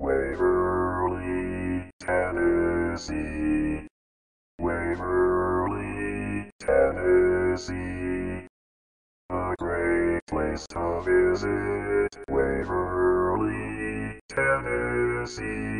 Waverly, Tennessee. Waverly, Tennessee. A great place to visit. Waverly, Tennessee.